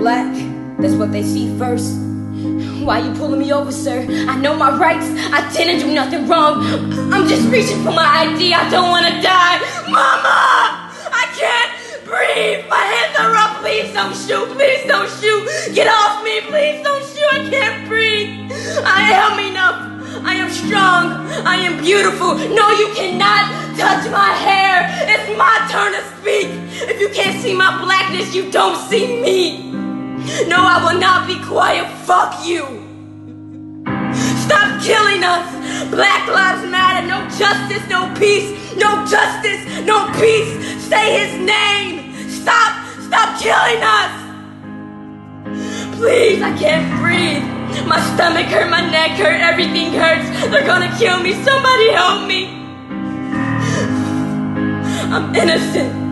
Black, that's what they see first. Why you pulling me over, sir? I know my rights. I didn't do nothing wrong. I'm just reaching for my ID. I don't want to die. Mama! I can't breathe. My hands are up. Please don't shoot. Please don't shoot. Get off me. Please don't shoot. I can't breathe. I am enough. I am strong. I am beautiful. No, you cannot touch my hair. It's my turn to speak. If you can't see my blackness, you don't see me. Quiet. Fuck you. Stop killing us. Black lives matter. No justice, no peace. No justice, no peace. Say his name. Stop, stop killing us. Please, I can't breathe. My stomach hurt, my neck hurt, everything hurts. They're gonna kill me. Somebody help me. I'm innocent.